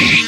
you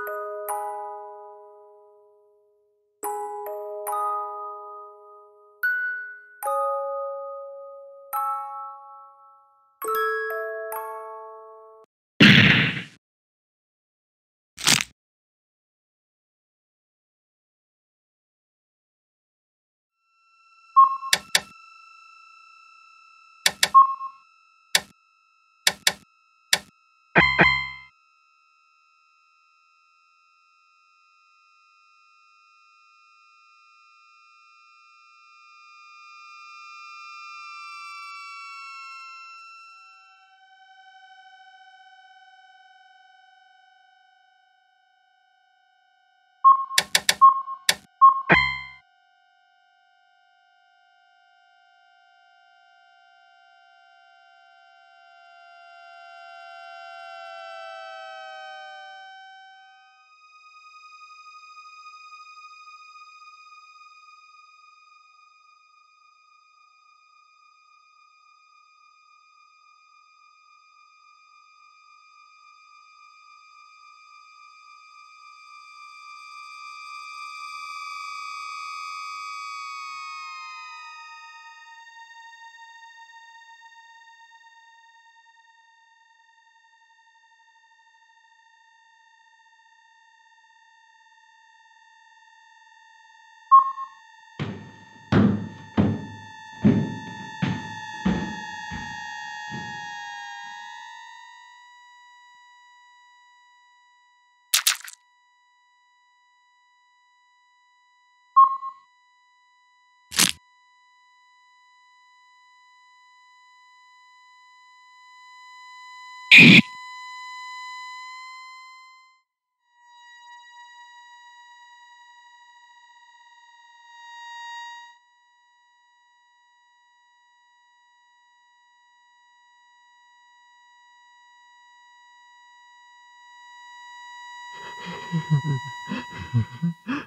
Mm-hmm.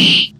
you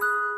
you